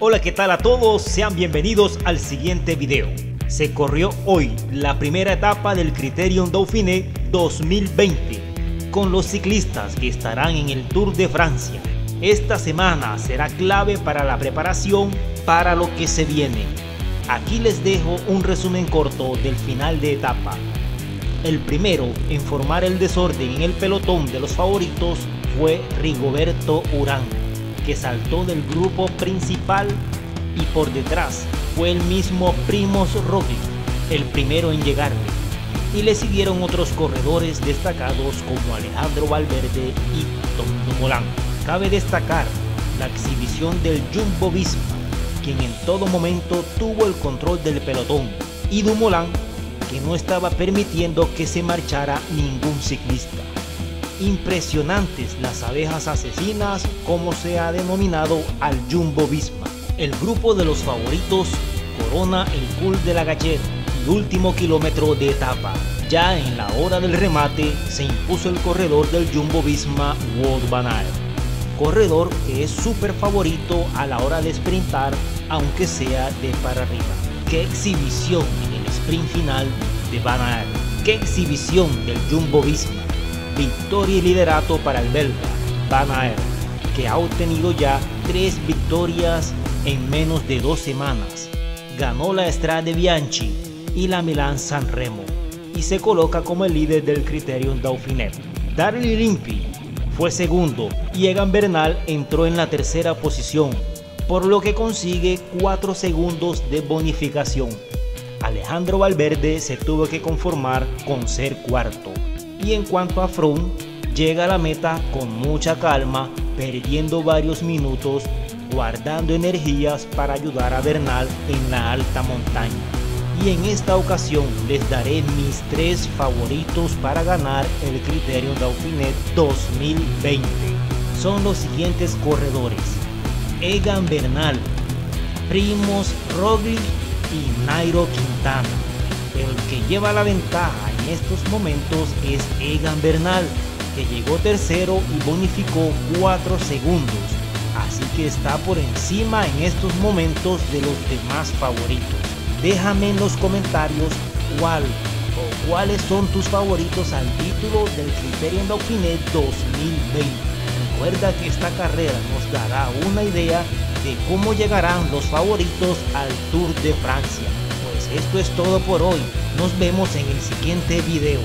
Hola, ¿qué tal a todos? Sean bienvenidos al siguiente video. Se corrió hoy la primera etapa del Criterion Dauphiné 2020 con los ciclistas que estarán en el Tour de Francia. Esta semana será clave para la preparación para lo que se viene. Aquí les dejo un resumen corto del final de etapa. El primero en formar el desorden en el pelotón de los favoritos fue Rigoberto Urán, que saltó del grupo principal y por detrás fue el mismo Primoz Roglic, el primero en llegar. Y le siguieron otros corredores destacados como Alejandro Valverde y Tom Dumoulin. Cabe destacar la exhibición del Jumbo Visma, quien en todo momento tuvo el control del pelotón, y Dumoulin que no estaba permitiendo que se marchara ningún ciclista. Impresionantes las abejas asesinas, como se ha denominado al Jumbo Visma. El grupo de los favoritos corona el Cul de la Gallera y último kilómetro de etapa. Ya en la hora del remate se impuso el corredor del Jumbo Visma World Van corredor que es súper favorito a la hora de sprintar, aunque sea de para arriba. ¡Qué exhibición en el sprint final de Van! ¡Qué exhibición del Jumbo Visma! Victoria y liderato para el belga Van Aert, que ha obtenido ya tres victorias en menos de dos semanas. Ganó la Estrada Bianchi y la Milan San Remo y se coloca como el líder del Criterium Dauphiné. Darly Limpi fue segundo y Egan Bernal entró en la tercera posición, por lo que consigue 4 segundos de bonificación. Alejandro Valverde se tuvo que conformar con ser cuarto. Y en cuanto a Froome, llega a la meta con mucha calma, perdiendo varios minutos, guardando energías para ayudar a Bernal en la alta montaña y en esta ocasión les daré mis tres favoritos para ganar el Criterium Dauphiné 2020. Son los siguientes corredores: Egan Bernal, Primos Roglic y Nairo Quintana. El que lleva la ventaja en estos momentos es Egan Bernal, que llegó tercero y bonificó 4 segundos. Así que está por encima en estos momentos de los demás favoritos. Déjame en los comentarios cuál o cuáles son tus favoritos al título del Criterium Dauphiné 2020. Recuerda que esta carrera nos dará una idea de cómo llegarán los favoritos al Tour de Francia. Pues esto es todo por hoy. Nos vemos en el siguiente video.